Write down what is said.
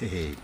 Hey.